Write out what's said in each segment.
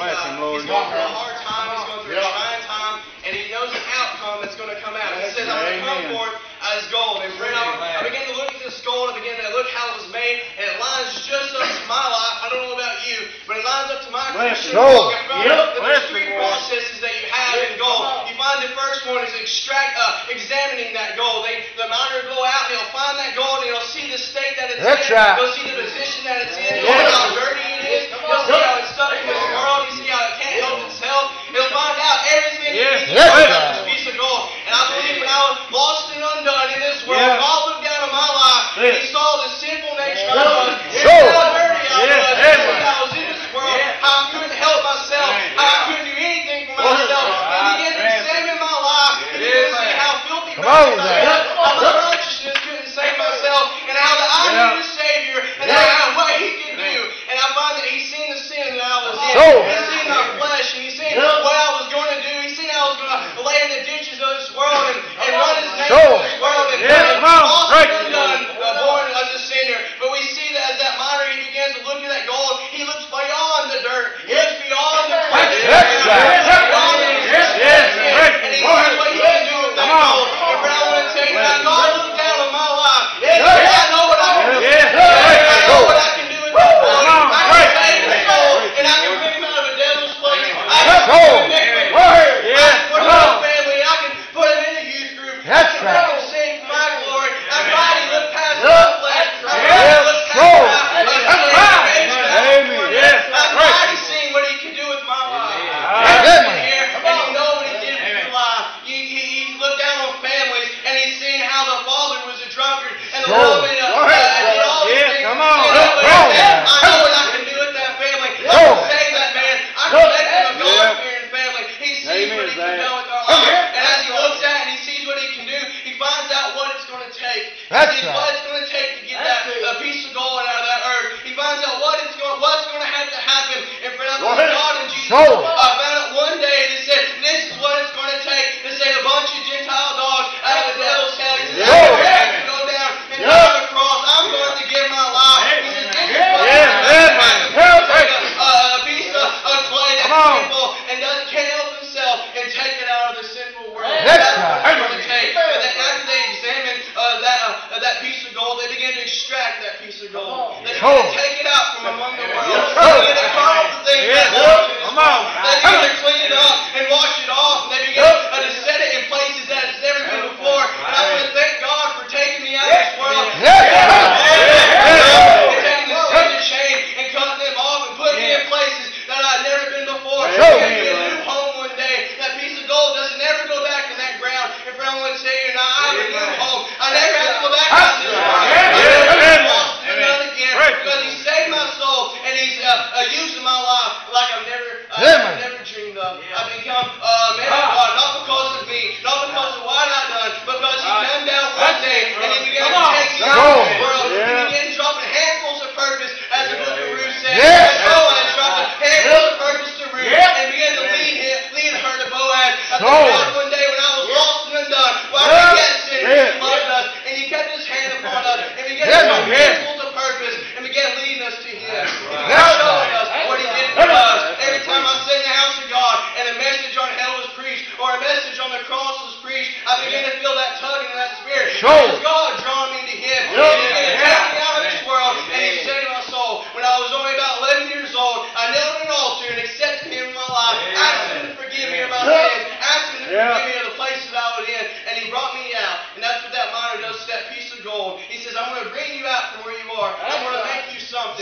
flashing, Lord. He's going through a hard time. He's going through yeah. a trying time. And he knows the outcome that's going to come out. Yes. He says, I'm going to come forth as gold. And friend, I, I began to look at this gold. I began to look how it was made. And it lines just up to my life. I don't know about you, but it lines up to my Christian walk. Yep. The three processes that you have in gold. You find the first one is extract, uh, examining that gold. They, the miner will go out and he'll find that gold and he'll see the state that it's That's in. Right.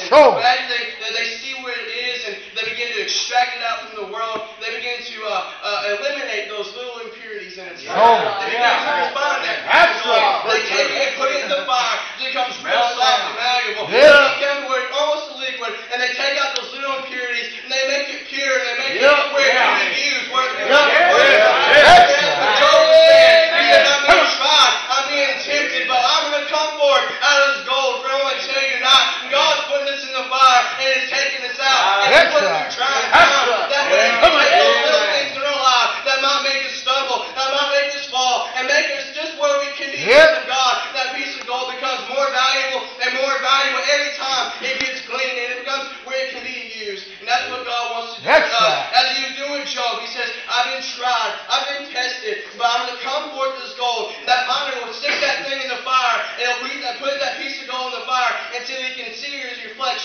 show!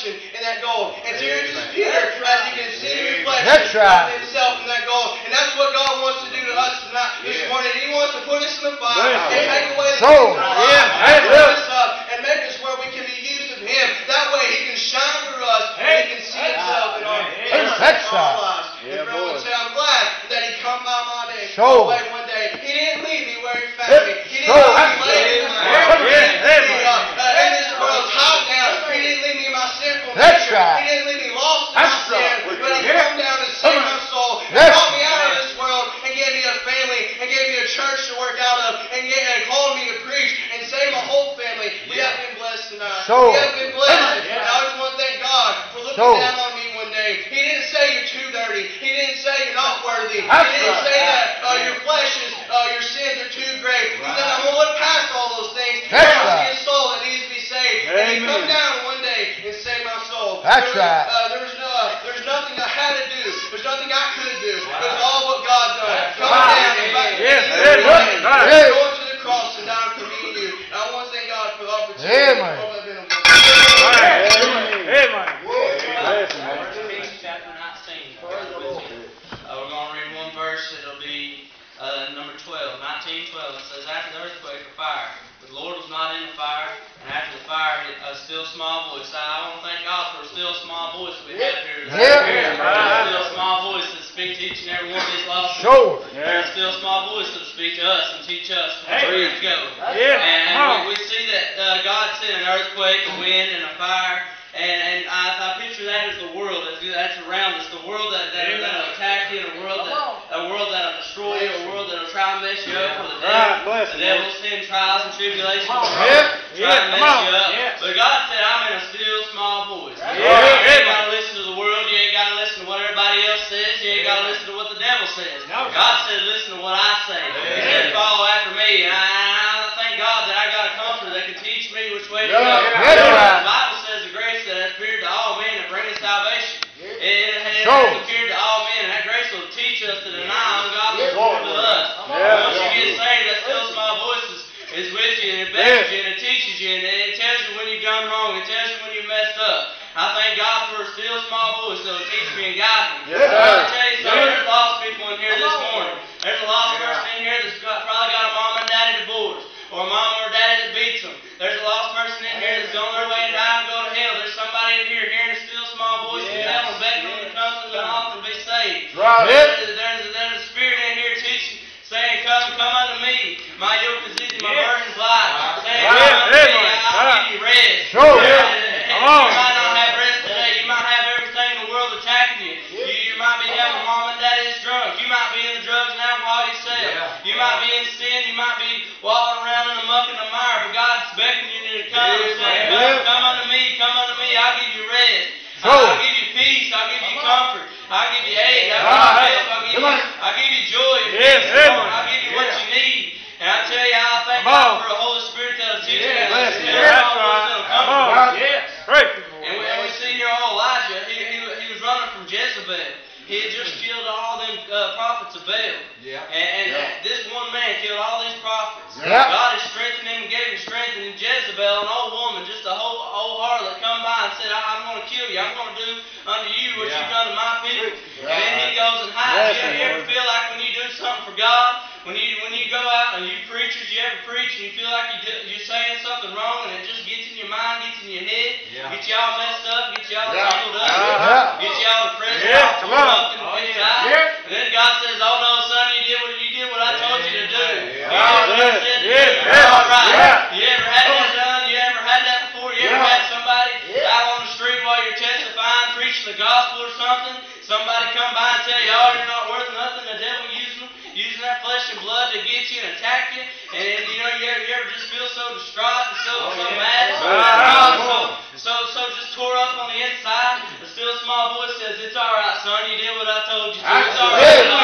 reflection in that gold. And so you're just Peter as you can see the reflection right. of himself in that gold. And that's what God wants to do to us tonight, this morning. He wants to put us in the fire and take away the so, yeah, that's That's uh, there was, right. Uh, there was no, there nothing I had to do. There's nothing I could do. Wow. It was all what God done. Come on! down and Yes, yes, yes. Right. earthquake, a wind, and a fire. And, and I, I picture that as the world that's around us, the world that, that, that'll attack you, a world that a world that'll destroy you, a world that'll try and mess you up For the devil. Right, bless the devil send trials and tribulations. Oh, yeah, try yeah, mess you up. But God said, I'm in a still small voice. Yeah. You ain't gotta listen to the world, you ain't gotta listen to what everybody else says, you ain't gotta listen to what the devil says. No. God said, listen to what I say. Yeah. He said, follow after me, and I God that I got a comforter that can teach me which way to go. Yeah. Yeah. The Bible says the grace that has appeared to all men and bringeth salvation. It, it, it, sure. told you. Sorry. Hey.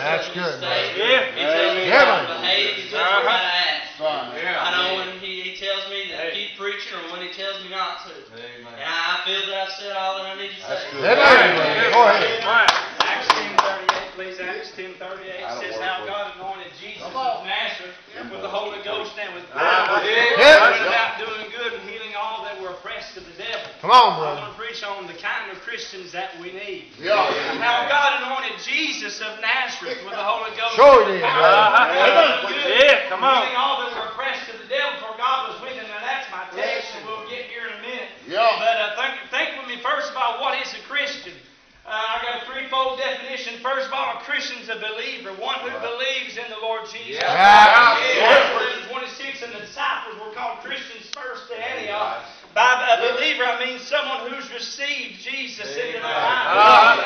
Small brother. That's tells me to good, stay. brother. Yeah. He tells me Yeah, how to behave. He tells me how to act. I know when he, he tells me to Hey. keep preaching or when he tells me not to. Amen. And I feel that I've said all that I need to That's say. good. Amen. Go ahead. Right. Acts ten thirty-eight, please, Acts ten thirty-eight I says work how God anointed Jesus Come of. Nazareth with the Holy Ghost and with Uh-huh. power. Yeah. Went about doing good and healing all that were oppressed of the devil. Come on, bro. I brother. want to preach on the kind of Christians that we need. Yeah. How God anointed Jesus of Nazareth with the Holy Ghost. Sure and he with did, brother. Doing good, Yeah, come on. Healing all that were oppressed of the devil, for God was with him. Now that's my text, and we'll get here in a minute. Yeah. But uh, think, think with me first of all, what is a Christian? Uh, I got a threefold definition. First of all, a Christian's a believer, one who believes in the Lord Jesus. Yeah. Acts 26 and the disciples were called Christians first to Antioch. By a believer, I mean someone who's received Jesus into their life.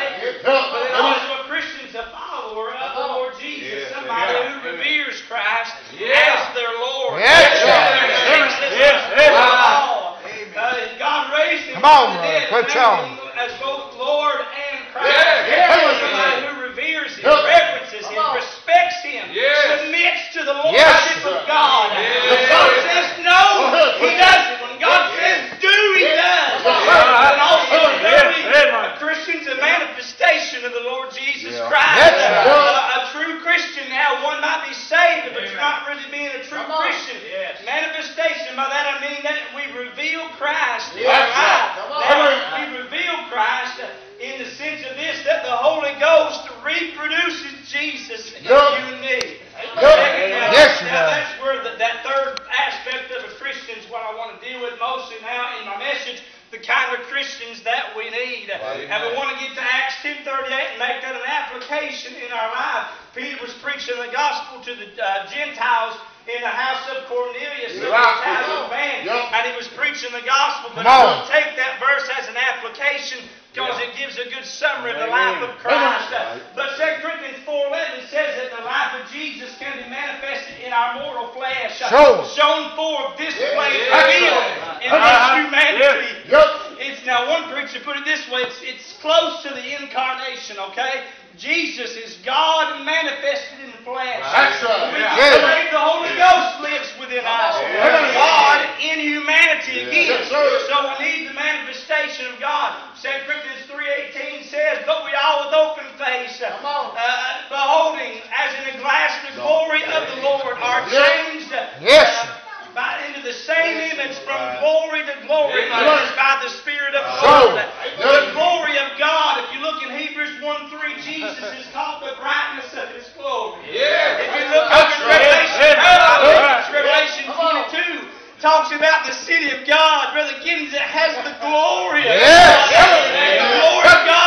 But then also a Christian's a follower of the Lord Jesus, Yeah. somebody Yeah. who reveres Christ Yeah. as their Lord. Yes, Acts sir. 26 Yes, yes. Paul, uh, God raised him Come on, from the brother. dead, Quit named telling. him as both Lord and Christ. Yeah, yeah. Somebody who reveres him, Yeah. reverences him, Come on. respects him, Yes. submits to the Yes, lordship sir. of God. Yeah. When God says no, he does it. When God says do, he does. And also, thirdly, Amen. a Christian's a manifestation of the Lord Jesus Yeah. Christ. Yes, sir. A, a true Christian now, one might be saved, but you're not really being a true Come on. Christian. Yes. Manifestation, by that I mean that we reveal Christ in Yes, our sir. life. Come on. Now, we reveal Christ in the sense of this, that the Holy Ghost reproduces Jesus in Good. you and me. Good. Now, Yes, sir. now that's where the, that third aspect of a Christian is what I want to deal with mostly now in my message. The kind of Christians that we need. And we want to get to Acts 10:38 and make that an application in our life. Peter was preaching the gospel to the uh, Gentiles in the house of Cornelius, the Right. Italian man, Yep. and he was preaching the gospel. But Come I on. want to take that verse as an application because it gives a good summary of the life of Christ. Uh, But 2 Corinthians 4.11 says that the life of Jesus can be manifested in our mortal flesh, uh, shown forth, displayed, Yeah. revealed in Uh-huh. this humanity. Yep. It's now one preacher put it this way: it's, it's close to the incarnation. Okay, Jesus is God manifested in the flesh. That's right. We Yeah. can believe the Holy Ghost lives within us. Yeah. God in humanity again. Yes, sir. So we need the manifestation of God. 2 Corinthians 3.18 says, But we all with open face, uh, Come on. uh, beholding as in a glass the glory of the Lord, are Yes. changed uh, Yes. by, into the same image from glory to glory Amen. as by the Spirit of So, God. yes. The glory of God, if you look in Hebrews 1 3, Jesus is called the brightness of His glory. Yeah. If you look That's in right. Revelation, Amen. uh, Right. Revelation Come on. 22, talks about the city of God. Brother Giddens, it has the glory of Yes. God. The glory of God's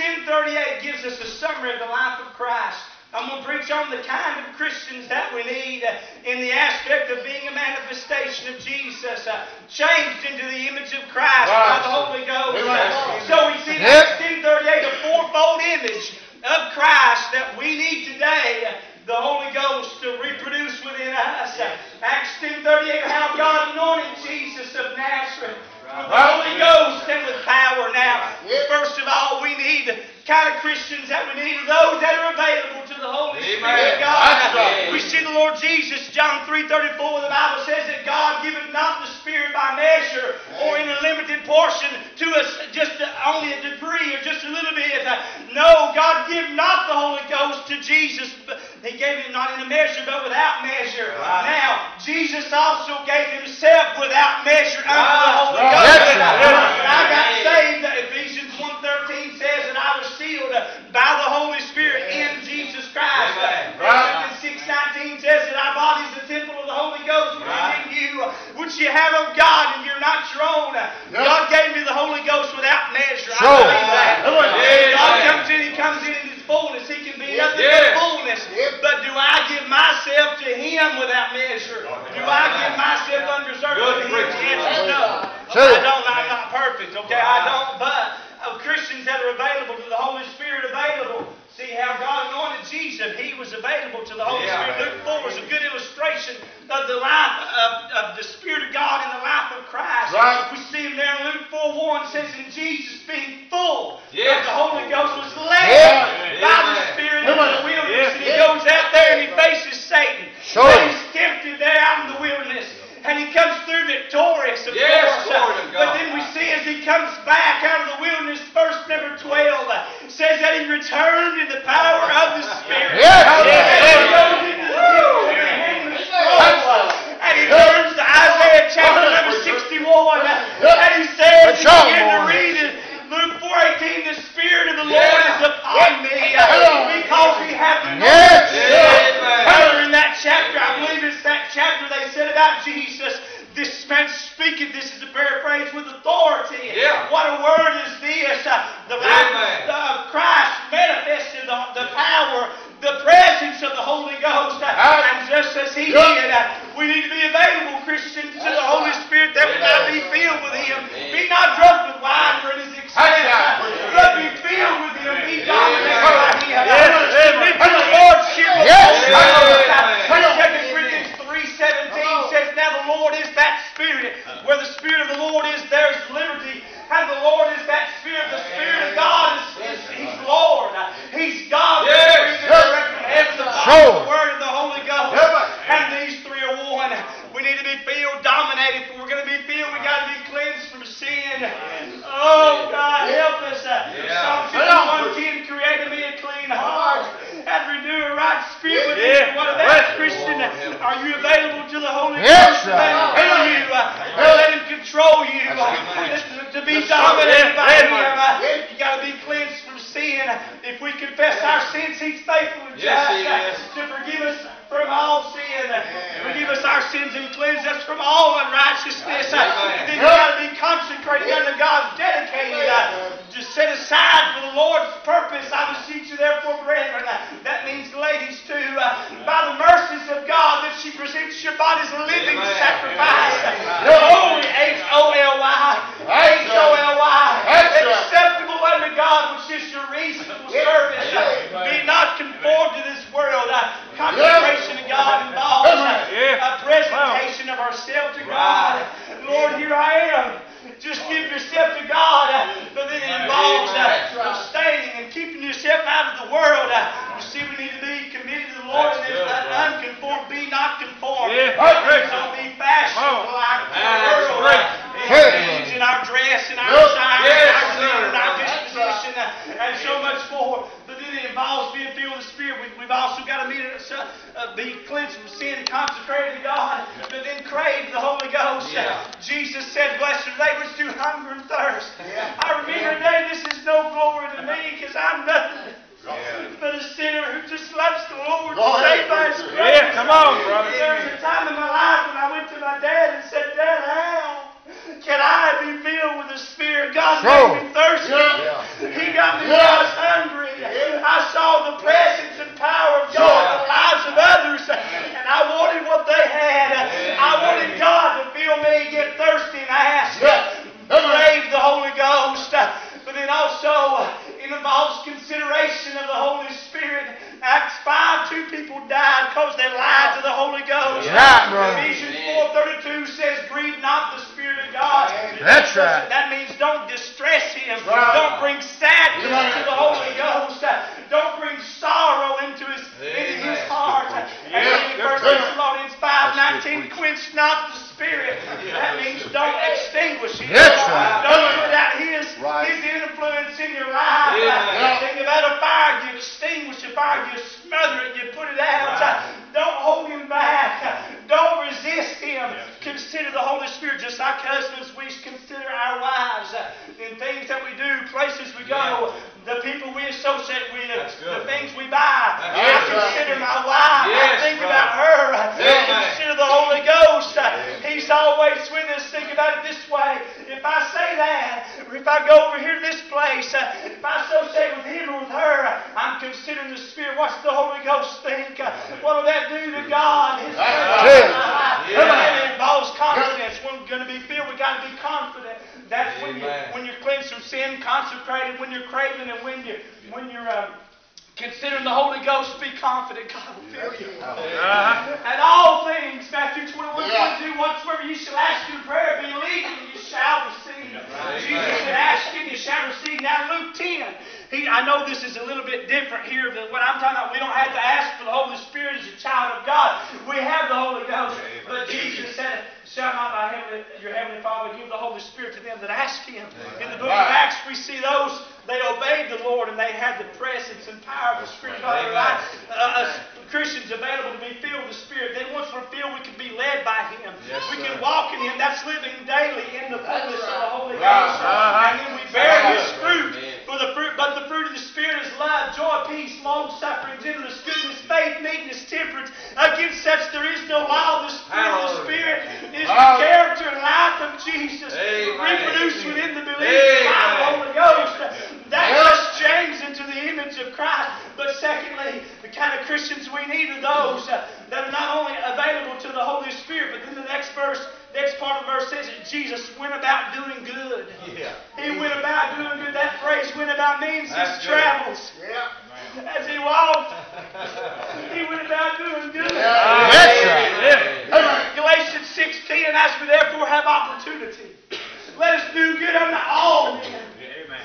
1038 gives us a summary of the life of Christ. I'm going to preach on the kind of Christians that we need uh, in the aspect of being a manifestation of Jesus, uh, changed into the image of Christ right. by the Holy Ghost. So we see in yep. 1038 a fourfold image of Christ that we need today uh, the Holy Ghost to reproduce within us. Acts 10.38, how God anointed Jesus of Nazareth the Holy Ghost and with power now. First of all, we need kind of Christians that we need are those that are available to the Holy Amen. Spirit of God. Right. We see the Lord Jesus, John 3 34, the Bible says that God giveth not the Spirit by measure Amen. or in a limited portion to us, just only a degree or just a little bit. No, God give not the Holy Ghost to Jesus. He gave him not in a measure, but without measure. Right. Now, Jesus also gave himself without measure unto right. the Holy Ghost. Right. I got saved, Ephesians healed by the Holy Spirit in Jesus Christ. Right. 6.19 says that our body is the temple of the Holy Ghost, Within right. you, which you have of God, and you're not your own. Yep. God gave me the Holy Ghost without measure. Sure. made. If we're going to be filled, we got to be cleansed from sin. Oh, God, help us. Uh, Psalm 51 created me a clean heart and renew a right spirit within me. What about Christian? Are you available to the Holy yes, Ghost? Yes, just That means don't distress Him. Right. Don't bring sadness to the Holy Ghost. Don't bring sorrow into His, into his heart. And then in 1 Thessalonians 5.19, quench not the Spirit. That means don't extinguish Him. That's right. Don't put out His, Right. his influence in your life. Yeah. Think about a fire, you extinguish a fire, you smother it, you put it out. Don't hold him back. Don't resist him. Consider the Holy Spirit just like husbands, we consider our wives in things that we do, places we go, the people we associate with, the things we buy. I Yes, consider my wife. I Yes, think brother. about her. I Amen. consider the Holy Ghost. He's always with us. Think about it this way. If I say that, or if I go over here to this place, uh, if I associate with him or with her, I'm considering the Spirit. What's the Holy Ghost think? Uh, What will that do to God? His Good. It involves confidence. When we're going to be filled, we've got to be confident. That's when you're, when you're cleansed from sin, consecrated, when you're craving, and when you when you're um, considering the Holy Ghost. Be confident. God will fill you. And all things, Matthew 21, Yeah. 22, whatsoever you shall ask in prayer, believe and you shall receive. Jesus said, ask and you shall receive. Now Luke 10, he, I know this is a little bit different here than what I'm talking about. We don't have to ask for the Holy Spirit as a child of God. We have the Holy Ghost. But Jesus said, shall not thy heavenly, your heavenly Father give the Holy Spirit to them that ask him. In the book of Acts, we see those, they obeyed the Lord and they had the presence and power of the Spirit of God their life. Uh, Christians available to be filled with the Spirit. Then once we're filled, we can be led by Him. we can walk in Him. That's living daily in the fullness of the Holy Ghost. Uh-huh. And then we bear uh-huh. His fruit. For the fruit, but the fruit of the Spirit is love, joy, peace, long suffering, gentleness, goodness, faith, meekness, temperance. Against such there is no law. The Spirit of the Spirit is the character and life of Jesus, Amen. reproduced within the believer by the Amen. Holy Ghost. That us James into the image of Christ. But secondly, the kind of Christians we need are those uh, that are not only available to the Holy Spirit, but then the next verse, next part of the verse says that Jesus went about doing good. Yeah. He went about doing good. That phrase went about means his travels. As he walked, he went about doing good. That's right. Galatians 6:10, as we therefore have opportunity, let us do good unto all men.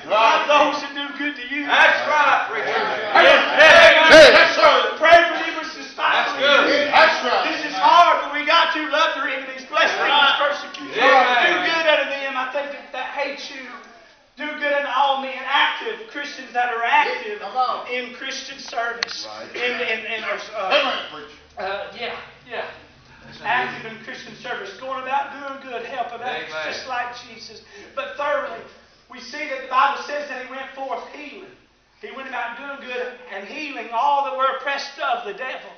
Not those that do good to you. That's right, preacher. Hey, that's right. Pray for them which despise That's you. good. That's right. This is hard, but we got to love their enemies, bless them which persecute you. Amen. Do good unto them, I think that, that hate you. Do good unto all men, active Christians that are active Come on. in Christian service. Right. In, in, in our, uh, Amen, preacher. uh, yeah, yeah. Christian service, going about doing good, helping others, just like Jesus. But thirdly, we see that the Bible says that he went forth healing. He went about doing good and healing all that were oppressed of the devil.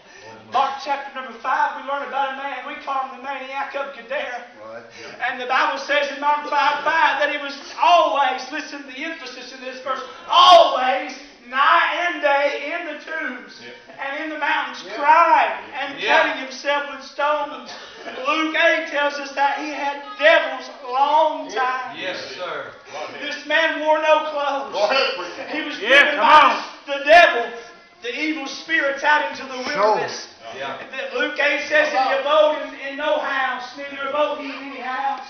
Mark chapter number 5, we learn about a man, we call him the maniac of Gadara. Right. And the Bible says in Mark 5 5 that he was always, listen to the emphasis in this verse, always, night and day, in the tombs and in the mountains, crying and Yeah. cutting himself with stones. Luke 8 tells us that he had devils a long time. Yes, sir. This man wore no clothes. Go ahead, preacher. He was Yeah, driven by on. the devil, the evil spirits out into the wilderness. Yeah. Luke 8 says that he abode in, in no house, neither abode he in any house.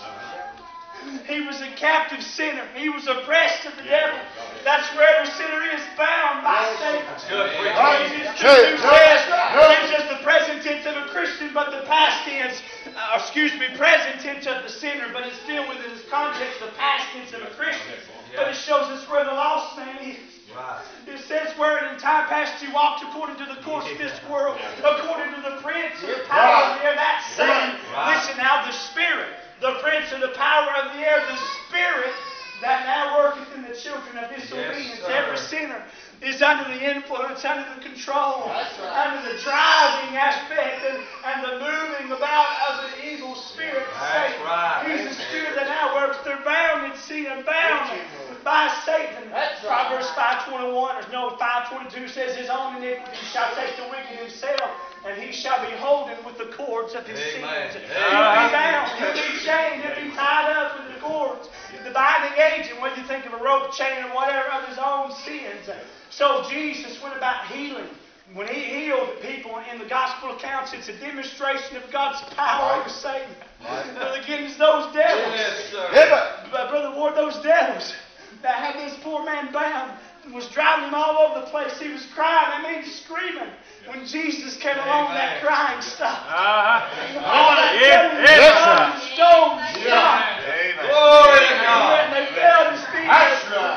He was a captive sinner. He was oppressed of the devil. That's where every sinner is bound by Satan. Good, preacher. Ephesians Good. 2 says, Good. gives the present tense of a Christian, but the past tense, uh, excuse me, present tense of the sinner, but it's still within its context the past tense of a Christian. But it shows us where the lost man is. Right. It says where in time past you walked according to the course of this world, according to the prince of the power of the air. That's Satan. Right. Listen now, the spirit, the prince of the power of the air, the spirit that now worketh in the children of disobedience. sir. Every sinner is under the influence, under the control, right. under the driving aspect and, and the moving about of the evil spirit. That's Satan. right. He's a spirit that now works. They're bound in sin and bound by Satan. That's right. Proverbs 5.21 or no 5.22 says his own iniquity shall take the wicked himself and he shall be holden with the cords of his Amen. sins. Amen. He'll be bound, he'll be chained, he'll be tied up with the cords. The binding agent, whether you think of a rope chain or whatever of his own sins. So Jesus went about healing When he healed people in the gospel accounts, it's a demonstration of God's power to save. Brother Giddens, those devils. Yes, sir. Amen. But Brother Ward, those devils that had this poor man bound was driving him all over the place. He was crying. I mean, screaming. When Jesus came along, that crying stopped. Uh-huh. All that Yeah, yeah. and stones stopped. Glory to God. when they fell to his feet,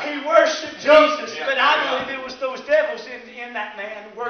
he worshiped Jesus. yeah, But I yeah. believe it was those devils in, in that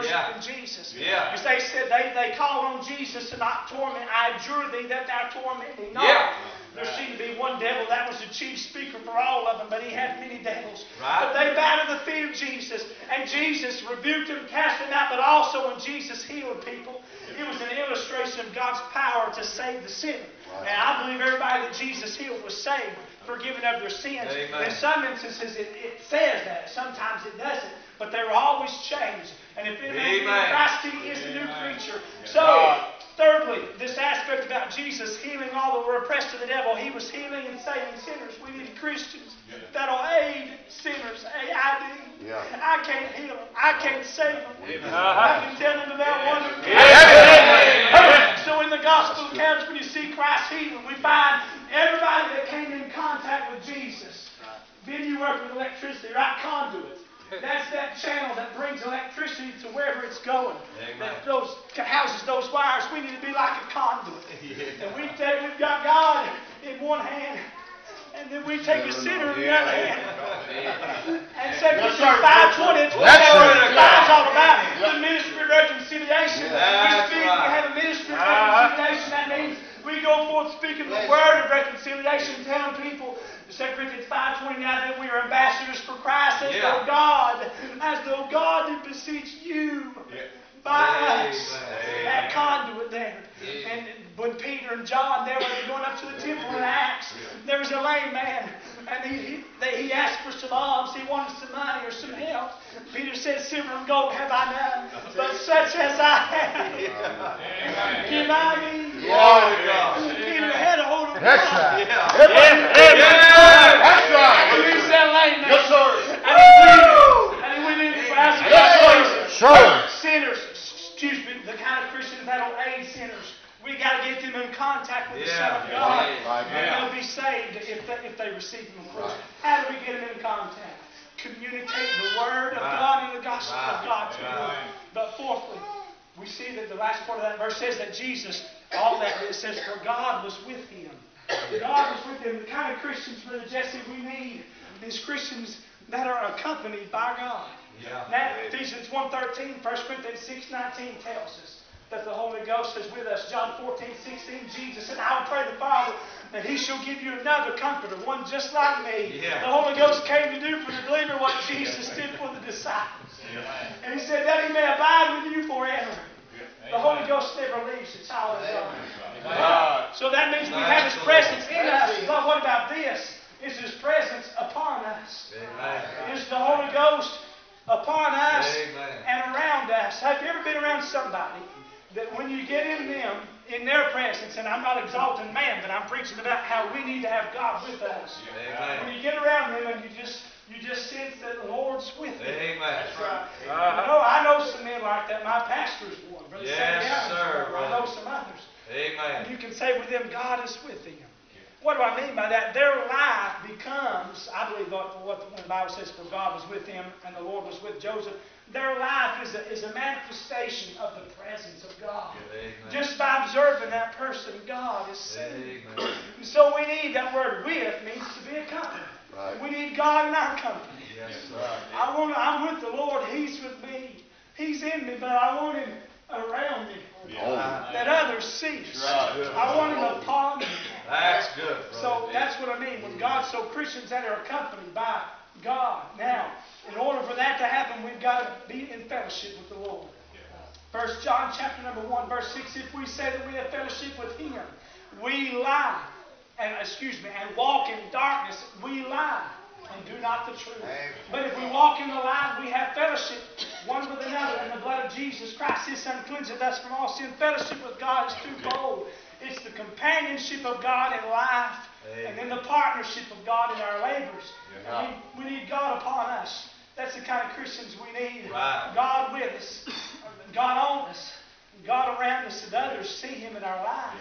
worshiping Jesus. Yeah. Because they said they, they called on Jesus to not torment. I adjure thee that thou torment thee not. Yeah. There seemed to be one devil that was the chief speaker for all of them, but he had many devils. Right. But they bowed to the feet of Jesus, and Jesus rebuked them, cast them out. But also when Jesus healed people, it was an illustration of God's power to save the sinner. And I believe everybody that Jesus healed was saved, forgiven of their sins. Amen. In some instances, it, it says that. Sometimes it doesn't. But they were always changed. And if any man be in Christ, he is a new creature. So, thirdly, this aspect about Jesus healing all that were oppressed of the devil, he was healing and saving sinners. We need Christians that'll aid sinners. A-I-D. Yeah. I can't heal them. I can't save them. Uh-huh. I can tell them about one. Amen. So in the gospel accounts, when you see Christ healing, we find everybody that came in contact with Jesus. Then you work with electricity, right? Conduits. That's that channel that brings electricity to wherever it's going. Amen. That those houses those wires. We need to be like a conduit. And we take, we've got God in one hand, and then we take a sinner in the other hand. And Second Yes, Corinthians sir. five twenty, it's what That's that all about. The ministry of reconciliation. we That's speak, we have a ministry of reconciliation. That means we go forth speaking the word of reconciliation, telling people. 2 Corinthians 5.29 that we are ambassadors for Christ as Yeah. though God, as though God did beseech you by us. Amen. That conduit there. And when Peter and John, they were going up to the temple in Acts, there was a lame man, and he, he, he asked for some alms. He wanted some money or some help. Peter said, Silver and gold have I none, but such as I have, give I. Glory to God. Peter had a hold of That's right. Yeah. Amen. Amen. That's And right. he said, lame man. Yes, sir. And he went, and he in for us. Yes, sir. Sure. Sinners, excuse me, the kind of Christians that'll aid sinners. We got to get them in contact with the Son of God. Right. And they'll be saved if they, if they receive Him, of course. How do we get them in contact? Communicate the Word of Right. God and the gospel of God to them. But fourthly, we see that the last part of that verse says that Jesus, all that it says, for God was with him. God was with him. The kind of Christians, Brother Jesse, we need is Christians that are accompanied by God. Yeah. That Ephesians 1.13, 1 Corinthians 6.19 tells us that the Holy Ghost is with us. John 14, 16, Jesus said, I will pray the Father that he shall give you another comforter, one just like me. Yeah. The Holy Ghost came to do for the believer what Jesus did for the disciples. And he said that he may abide with you forever. The Holy Ghost never leaves. It's all in God. So that means we have His presence in us. But what about this? Is His presence upon us? Amen. Is the Holy Ghost upon us Amen. and around us? Have you ever been around somebody that when you get in them, in their presence, and I'm not exalting man, but I'm preaching about how we need to have God with us. When you get around them and you just you just sense that the Lord's with them. Amen. I know, I know some men like that. My pastor's Yes, sir. I know some others. And Amen. you can say with them, God is with them. What do I mean by that? Their life becomes, I believe what, what the Bible says, for God was with him and the Lord was with Joseph. Their life is a, is a manifestation of the presence of God. Just by observing that person, God is. Amen. And so we need that word with means to be accompanied. Right. We need God in our company. Yes, sir. I want, I'm with the Lord. He's with me. He's in me, but I want Him around me. Oh. That others see. Right. I want Him upon me. That's good, So that's what I mean. When God, so Christians that are accompanied by God. Now, in order for that to happen, we've got to be in fellowship with the Lord. First John chapter number one, verse six. If we say that we have fellowship with Him, we lie, and excuse me, and walk in darkness, we lie and do not the truth. But if we walk in the light, we have fellowship one with another, and the blood of Jesus Christ, His Son, cleanses us from all sin. Fellowship with God is twofold. It's the companionship of God in life, and then the partnership of God in our labors. And we, we need God upon us. That's the kind of Christians we need. Right. God with us. God on us, God around us, and others see Him in our life.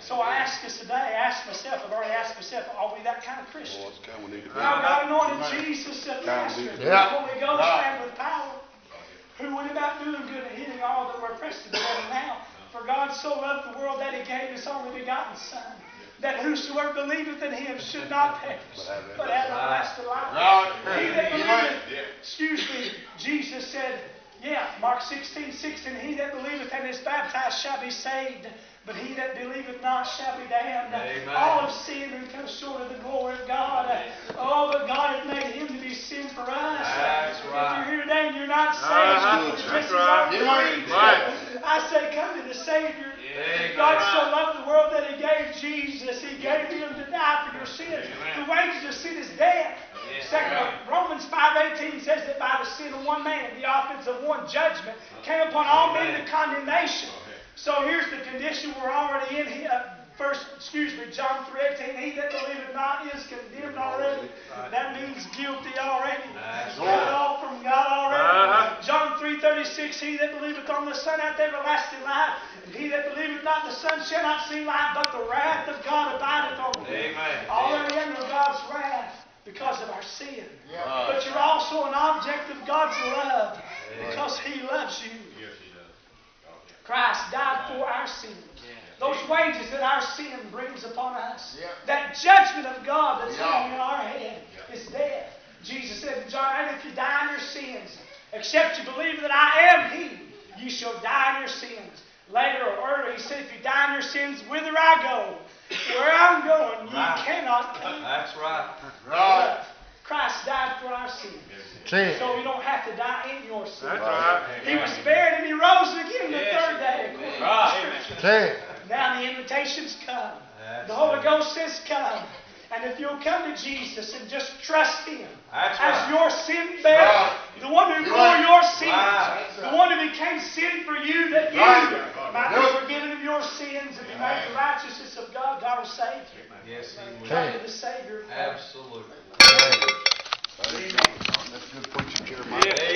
So I ask us today, I ask myself, I've already asked myself, are we that kind of Christian? Boy, it's coming, we need to be- Now God anointed Jesus as master. The Yeah. Holy Ghost and with power. Who went about doing good and healing all that were oppressed of the devil now. For God so loved the world that he gave his only begotten Son. That whosoever believeth in him should not perish, but have everlasting life. He that believeth, excuse me, Jesus said, yeah, Mark 16, 16, he that believeth and is baptized shall be saved, but he that believeth not shall be damned. Amen. All have sinned and come short of the glory of God. Oh, but God hath made him to be sin for us. That's If right. you're here today and you're not saved, Uh-huh. you're That's as right. unbelieving. Right. I say, come to the Savior. Amen. God so loved the world that He gave Jesus. He gave Him to die for your sins. The wages of sin is death. Second, Romans 5.18 says that by the sin of one man, the offense of one judgment came upon all men to condemnation. So here's the condition we're already in here. First, excuse me, John 3.18, he that believeth not is condemned already. That means guilty already. Cut off from God already. John 3.36, he that believeth on the Son hath everlasting life. And he that believeth not the Son shall not see life, but the wrath of God abideth on him. Amen. Already under God's wrath because of our sin. But you're also an object of God's love because He loves you. Christ died for our sins. Those wages that our sin brings upon us. That judgment of God that's hanging in our head is death. Jesus said in John 8, if you die in your sins, except you believe that I am He, you shall die in your sins. Later or earlier, He said, if you die in your sins, whither I go, where I'm going, you Right. cannot come. That's right. Right. Christ died for our sins. See. So we don't have to die in your sins. That's right. He was buried and he rose again the third day. according to Right. Scripture. Now the invitation's come. That's The Holy Ghost says come. And if you'll come to Jesus and just trust Him That's as right. your sin bearer, Right. the one who bore right. your sins, Right. the one who became sin for you, that you Right. might Yep. be forgiven of your sins and be made the righteousness of God, God will save you. Yes, he will. Come to the Savior. Absolutely. That's good preaching, Jeremiah.